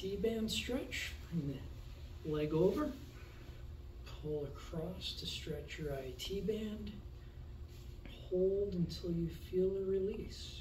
T-band stretch. Bring the leg over. Pull across to stretch your IT band. Hold until you feel a release.